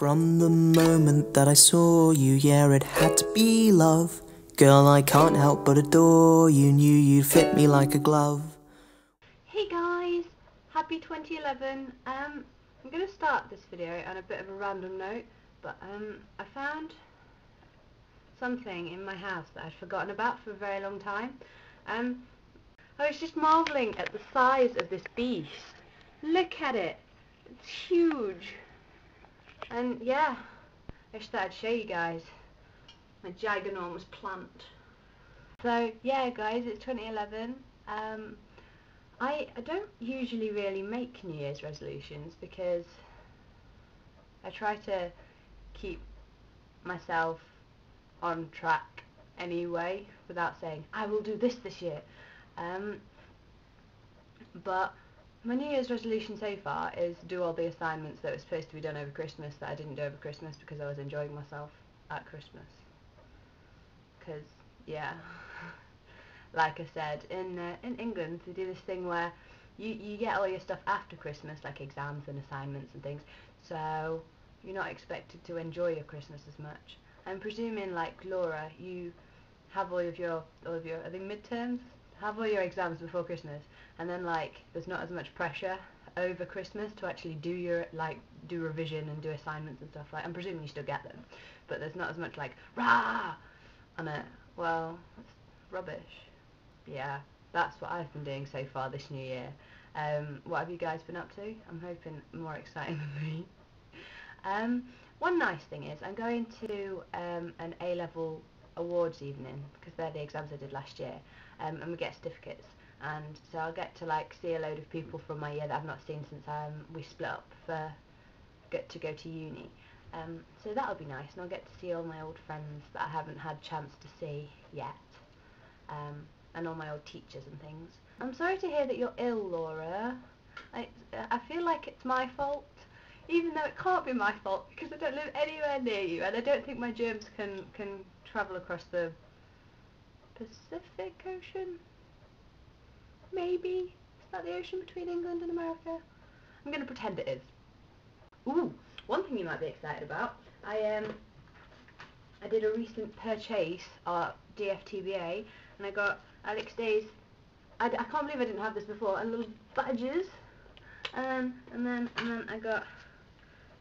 From the moment that I saw you, yeah, it had to be love. Girl, I can't help but adore you, knew you'd fit me like a glove. Hey guys, happy 2011. Um, I'm going to start this video on a bit of a random note, but um, I found something in my house that I'd forgotten about for a very long time. Um, I was just marvelling at the size of this beast. Look at it. It's huge. And yeah, I just thought I'd show you guys my giganormous plant. So yeah guys, it's 2011. Um, I, I don't usually really make New Year's resolutions because I try to keep myself on track anyway without saying I will do this this year. Um, but my New Year's resolution so far is do all the assignments that were supposed to be done over Christmas that I didn't do over Christmas because I was enjoying myself at Christmas. Because, yeah, like I said, in uh, in England they do this thing where you, you get all your stuff after Christmas, like exams and assignments and things, so you're not expected to enjoy your Christmas as much. I'm presuming, like Laura, you have all of your, all of your, I think midterms? Have all your exams before Christmas and then like there's not as much pressure over Christmas to actually do your like do revision and do assignments and stuff like I'm presuming you still get them but there's not as much like rah! On it well rubbish. Yeah that's what I've been doing so far this new year. Um, what have you guys been up to? I'm hoping more exciting than me. Um, one nice thing is I'm going to um, an A-level awards evening because they're the exams I did last year um, and we get certificates. And so I'll get to like see a load of people from my year that I've not seen since um, we split up for get to go to uni. Um, so that'll be nice and I'll get to see all my old friends that I haven't had chance to see yet. Um, and all my old teachers and things. I'm sorry to hear that you're ill Laura. I, I feel like it's my fault even though it can't be my fault because I don't live anywhere near you and I don't think my germs can, can travel across the Pacific Ocean? Maybe? Is that the ocean between England and America? I'm going to pretend it is. Ooh, one thing you might be excited about. I um, I did a recent purchase at DFTBA and I got Alex Day's, I, I can't believe I didn't have this before, and little badges. And, and then and then I got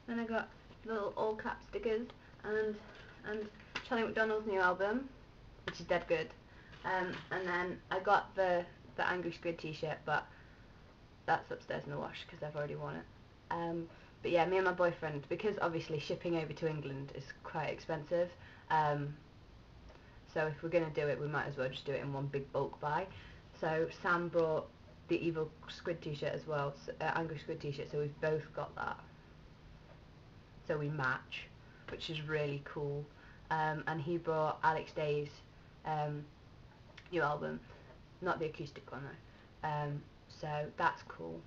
then I got little all cap stickers and and Charlie McDonnell's new album, which is dead good. Um, and then I got the, the Angry Squid t-shirt, but that's upstairs in the wash because I've already worn it. Um, but yeah, me and my boyfriend, because obviously shipping over to England is quite expensive, um, so if we're going to do it, we might as well just do it in one big bulk buy. So Sam brought the Evil Squid t-shirt as well, so, uh, Angry Squid t-shirt, so we've both got that. So we match, which is really cool. Um, and he brought Alex Day's um, new album, not the acoustic one though. Um, so that's cool.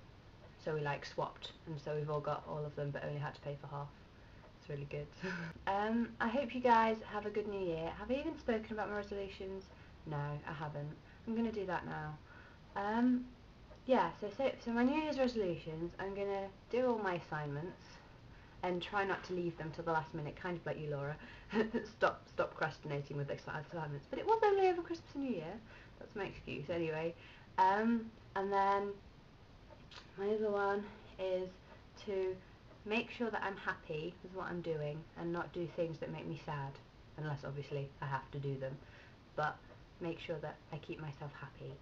So we like swapped, and so we've all got all of them, but only had to pay for half. It's really good. um, I hope you guys have a good new year. Have I even spoken about my resolutions? No, I haven't. I'm going to do that now. Um, yeah, so, so, so my New Year's resolutions, I'm going to do all my assignments and try not to leave them till the last minute, kind of like you, Laura. stop, stop procrastinating with assignments. But it was only over Christmas and New Year. That's my excuse, anyway. Um, and then my other one is to make sure that I'm happy with what I'm doing and not do things that make me sad, unless obviously I have to do them. But make sure that I keep myself happy.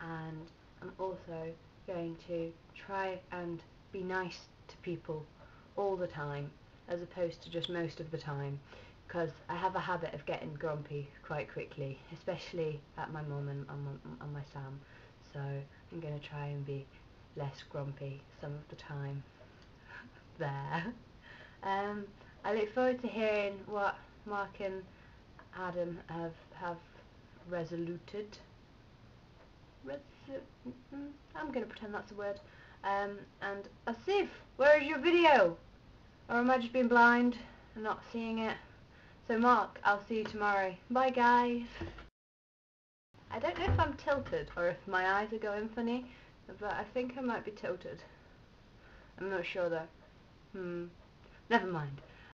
And I'm also going to try and be nice to people all the time as opposed to just most of the time because I have a habit of getting grumpy quite quickly especially at my mum and, and, and my Sam. So I'm going to try and be less grumpy some of the time there. Um, I look forward to hearing what Mark and Adam have have resoluted. Resu mm, I'm going to pretend that's a word um, and Asif, where is your video? Or am I just being blind and not seeing it? So Mark, I'll see you tomorrow. Bye guys. I don't know if I'm tilted or if my eyes are going funny, but I think I might be tilted. I'm not sure though. Hmm. Never mind.